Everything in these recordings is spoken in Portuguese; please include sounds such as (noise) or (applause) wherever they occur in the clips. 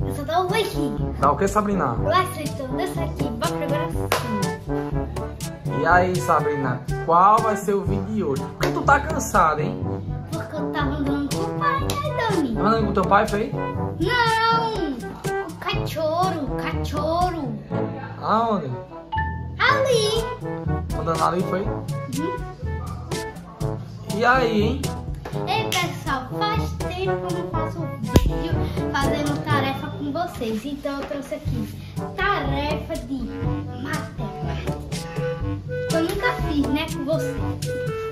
Eu só dou o aqui. Dá o que, Sabrina? Lá acertou dessa aqui. Bota agora sim. E aí, Sabrina, qual vai ser o vídeo de hoje? Por que tu tá cansada, hein? Porque eu tava andando com o pai, né, Dani? Tá andando com teu pai, foi? Não! O cachorro, cachorro. Aonde? Ali. Andando ali, foi? Uhum. E aí, hein? Então eu trouxe aqui tarefa de matemática. Eu nunca fiz, né, com vocês.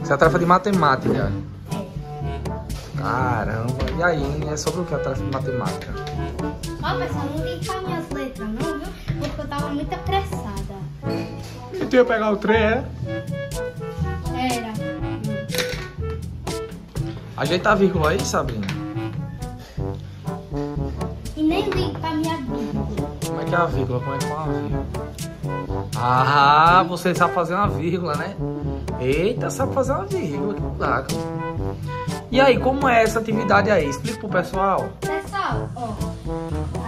Isso é tarefa de matemática. É. Caramba. E aí, hein? É sobre o que a tarefa de matemática? Ó, pessoal, não liga minhas letras, não, viu? Porque eu tava muito apressada. E tu ia pegar o trem, é? Era. Ajeita a vírgula aí, Sabrina. E nem ligo que é a vírgula? Como é que é uma vírgula? Ah, você sabe fazer uma vírgula, né? Eita, sabe fazer uma vírgula, que buraco. E aí, como é essa atividade aí? Explica pro pessoal. Pessoal, ó,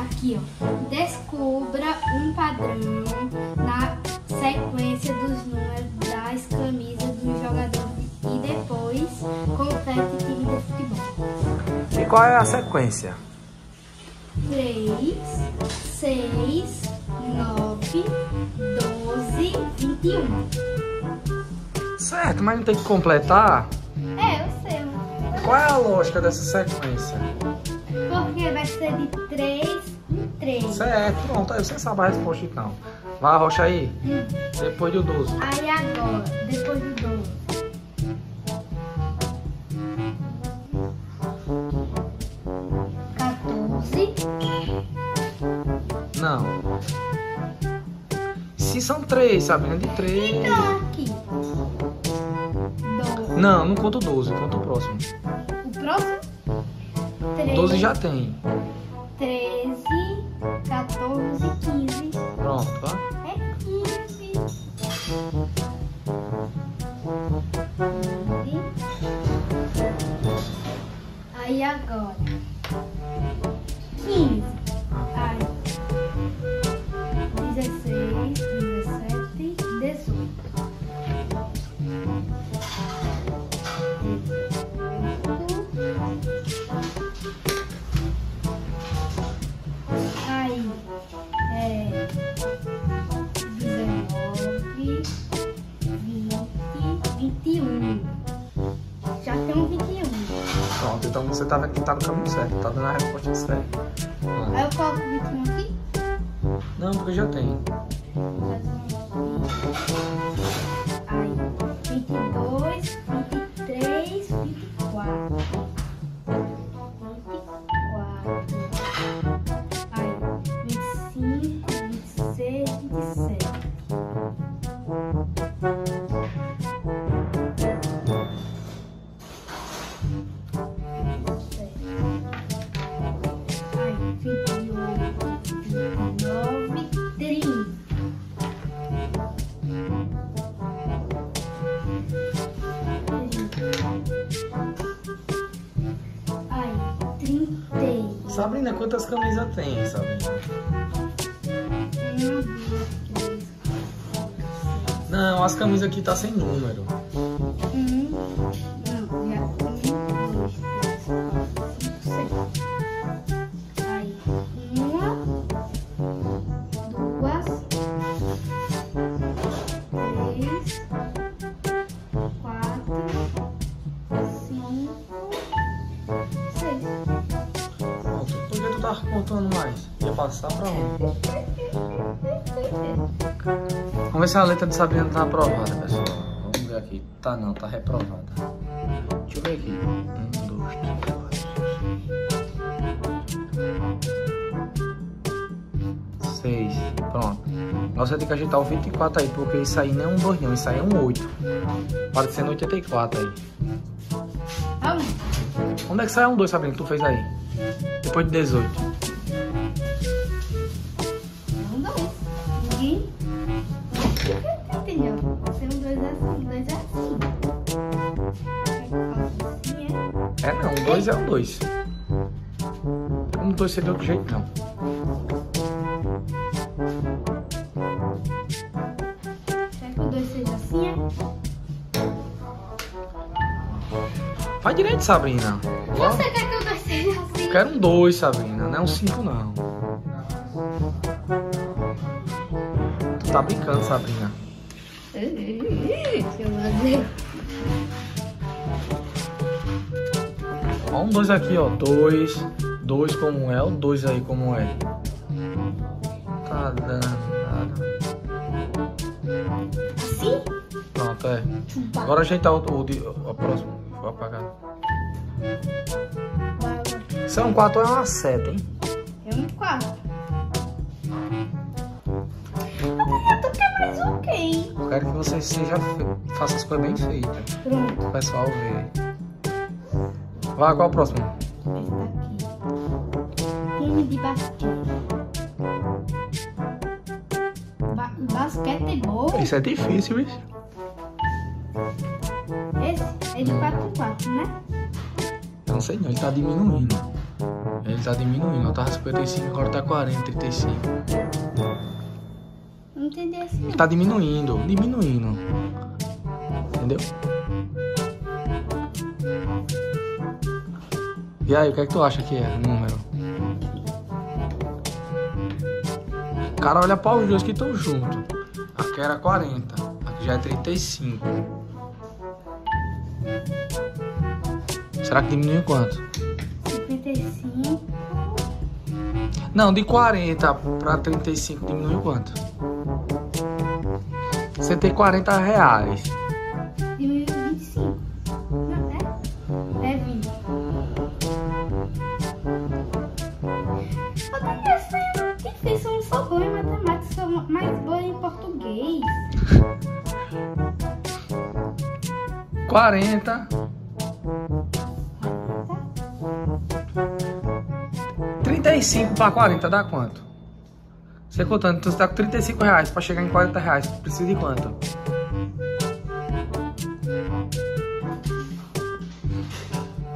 aqui, ó, descubra um padrão na sequência dos números das camisas dos jogadores e depois complete o time de futebol. E qual é a sequência? 3, 6, 9, 12, 21. Certo, mas não tem que completar? É, eu sei. Qual é a lógica dessa sequência? Porque vai ser de 3 em 3. Certo, pronto, aí você sabe a resposta então. Vai, Rocha aí. Depois do 12. Aí agora, depois do 12. São três, Sabrina, de três. então aqui. Doze. Não, não conta o 12, conta o próximo. O próximo? 12 já tem. Treze, 14, 15. Pronto, tá? É 15. Aí agora. Tá, tá no caminho certo, tá dando a resposta certa. Aí eu coloco o 21 aqui. Não, porque já tem. 30. Sabrina, quantas camisas tem? Um, dois, três, Não, as camisas aqui tá sem número. Passar pra onde? Vamos ver se a letra de Sabrina tá aprovada, pessoal. Vamos ver aqui. Tá não, tá reprovada. Deixa eu ver aqui. Um, dois, três, quatro. Seis. Pronto. Vamos ter que ajeitar o 24 aí, porque isso aí não é um 2 não, isso aí é um 8. Pode ser no 84 aí. Onde é que sai um 2, Sabrina, que tu fez aí? Depois de 18. assim. Entendeu? Tem um dois é assim, dois é assim. É não, um dois é um dois. Um dois seria outro jeito não. Que o seja assim. É? Vai direito, Sabrina. Você quer que o dois seja assim? Eu quero um dois, Sabrina, não é um cinco não. Tu tá brincando, Sabrina. Ó, um 2 aqui, ó. 2. 2 como é. O 2 aí como é. Tá dando nada. Assim? Pronto, é. Agora ajeitar o, o, de- o próximo. Vou apagar. Se é um 4 é uma seta, hein? É um quatro. Eu quero que você seja fe... faça as coisas bem feitas. Pronto. O pessoal ver. Vai, qual é o próximo? Esse daqui. Time de basquete. Ba basquetebol. Isso é difícil, isso. Esse é de 4 em 4, né? Eu não sei não, ele tá diminuindo. Ele tá diminuindo. Eu tava 55, agora tá 40, 35. Não entendi assim. Ele tá diminuindo, diminuindo. Entendeu? E aí, o que é que tu acha que é o número? Cara olha para os dois que estão juntos. Aqui era 40, aqui já é 35. Será que diminuiu quanto? 55. Não, de 40 para 35 diminuiu quanto? Você tem 40 reais. Diminuiu 25. Não, é? É 20. Eu tô pensando sou boa em matemática, sou mais boa em português. 40. 35 para 40 dá quanto? Você contando, então você tá com 35 reais para chegar em 40 reais. Precisa de quanto?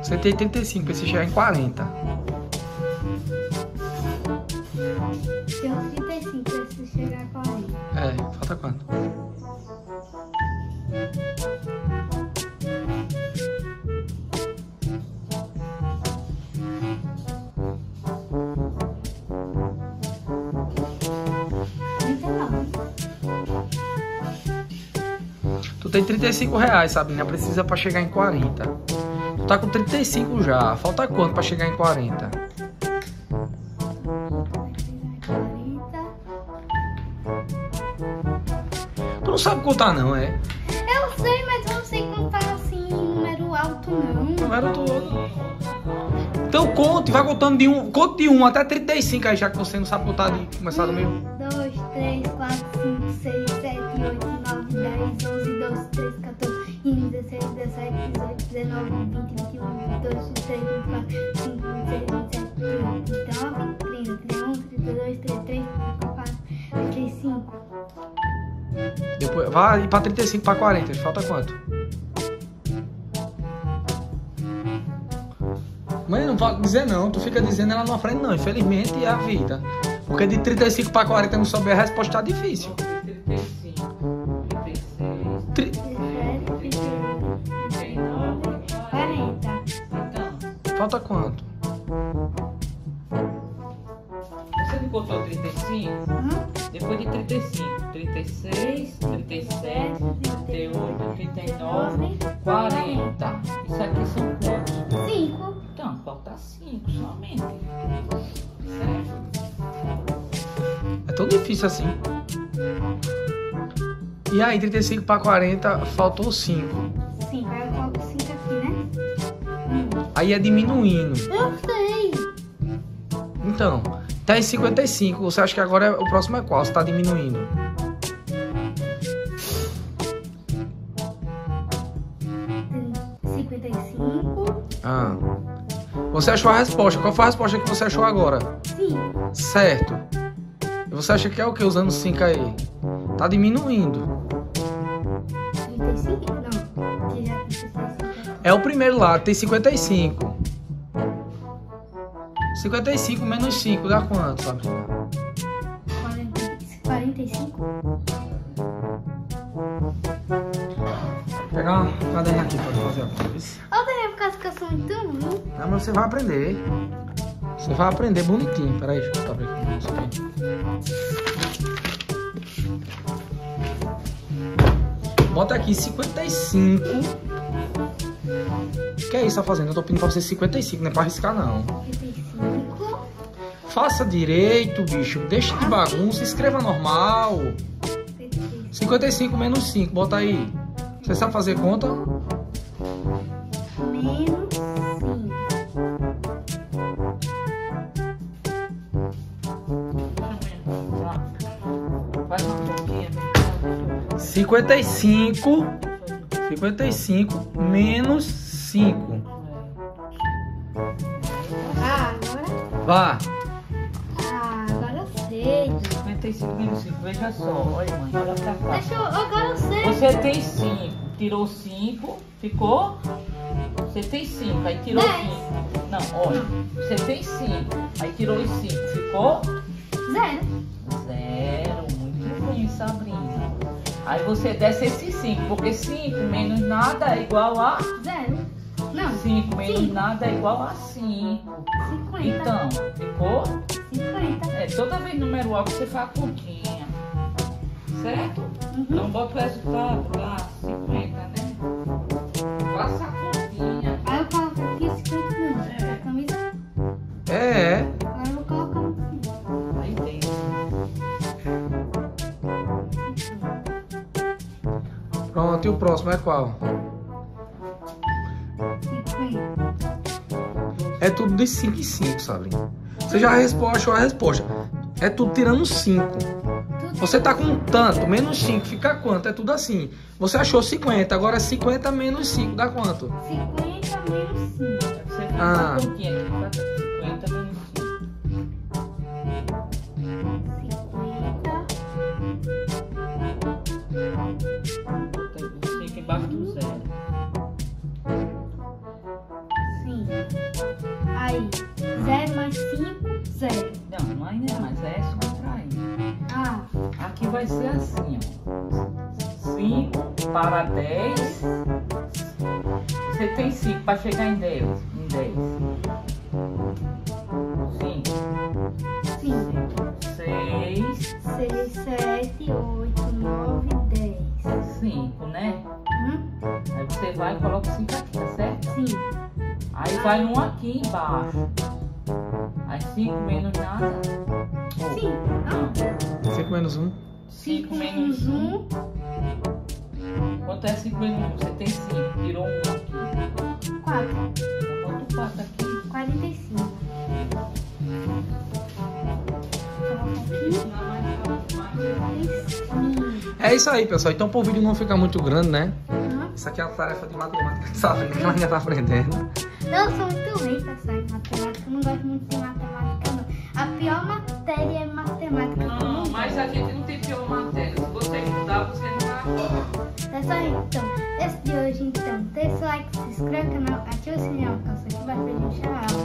Você tem 35, precisa chegar em 40. Tenho 35, preciso chegar a 40. É, falta quanto? Tem 35 reais, Sabrina. Precisa para chegar em 40. Tu tá com 35 já. Falta quanto para chegar em 40? 40. Tu não sabe contar não, é? Eu sei, mas eu não sei contar assim número alto, não. Número todo. Então conte, vai contando de um. Conte de 1 até 35 aí, já que você não sabe contar de começar do meio. 2, 3, 4, 5, 6, 7, 8, 9, 10, 11, 12, 13, 14, 15, 16, 17, 18, 19, 20, 21, 22, 23, 24, 25, 26, 27, 29, 30, 31, 32, 33, 34, 35. Depois, vai pra 35 pra 40. Falta quanto? Mãe, não pode dizer não. Tu fica dizendo ela na frente, não. Infelizmente é a vida. Porque de 35 pra 40 não souber a resposta tá difícil. Contou 35? Hã? Depois de 35, 36, 37, 38, 39, 40. Isso aqui são quantos? 5. Então, falta 5 somente. Certo? É tão difícil assim. E aí, 35 pra 40, faltou 5. 5. Aí eu coloco 5 aqui, né? Hum. Aí é diminuindo. Eu sei. Então, tá em 55. Você acha que agora é- o próximo é qual? Você tá diminuindo. Tem 55. Ah. Você achou a resposta. Qual foi a resposta que você achou agora? 5. Certo. E você acha que é o que usando 5 aí? Tá diminuindo. 35? Não. Que já tem 65. É o primeiro lá, tem 55. 55 menos 5 dá quanto, Sabrina? 40, 45? pegar uma caderna aqui pra fazer a coisa. Ô, Daniel, por causa que eu sou muito ruim. Não, mas você vai aprender. Você vai aprender bonitinho. Peraí, deixa eu botar aqui. Isso aqui. Bota aqui 55. Que é isso, tá fazendo? Eu tô pedindo pra você 55, não é pra arriscar não. 55. Faça direito, bicho. Deixa de bagunça, escreva normal. 55 menos 5, bota aí. Você sabe fazer conta? Menos 5. Faz uma pouquinho. 55. 55 menos 5. Ah, agora. Vá. 55 menos 5, veja só. Olha, mãe, olha pra cá. Deixa eu. Agora eu sei. Você tem 5, tirou 5, ficou? Você tem 5, aí tirou. 5. Não, olha, você tem 5, aí tirou os 5, ficou? Zero. Zero, muito bem, Sabrina. Aí você desce esse 5, porque 5 menos nada é igual a Zero. Não. 5 menos Cinco. nada é igual a 5. 50. Então, ficou? 50. É, toda vez número alto você faz a continha. Certo? Uhum. Então bota o resultado lá, 50, né? Faça a continha. Aí eu coloco aqui 50 minutos. É. A camisa. É. Agora eu vou colocar no fim. Aí tem. Pronto, e o próximo é qual? É tudo de 5 em 5, Sabrina. Você já achou a resposta. É tudo tirando 5. Tudo. Você tá com tanto, menos 5, fica quanto? É tudo assim. Você achou 50, agora 50 menos 5, dá quanto? 50 menos 5. Você Ah. Aí. 0 mais 5, 0. Não, não ainda é mais, é subtrair. Ah, Aqui vai ser assim, ó. 5 para 10. Você tem 5 para chegar em 10. Em 10. 5, 5. 6, 6, 7, 8, 9, 10. 5, né? Hum? Aí você vai e coloca o 5 aqui, tá certo? Sim. Aí vai um aqui embaixo. Aí 5 menos nada. Sim. Não. 5 menos 1. 5 5 menos menos 1. 1, Quanto é 5 menos 1? Você tem 5. Tirou 1 aqui. 4. Então bota o 4 aqui. 45. Coloca aqui. 45. É isso aí, pessoal. Então, para o vídeo não ficar muito grande, né? Isso aqui é uma tarefa de matemática (laughs) de Sabrina, que ela ainda tá aprendendo. Eu sou muito ruim, pessoal, em matemática. Eu não gosto muito de matemática, não. A pior matéria é matemática. que Não, não mas a gente não tem pior matéria. Se você estudar, você não vai. É só então. Esse de hoje, então. Deixa o like, se inscreve no canal, ativa o sininho, que eu sou aqui vai pra gente. Tchau.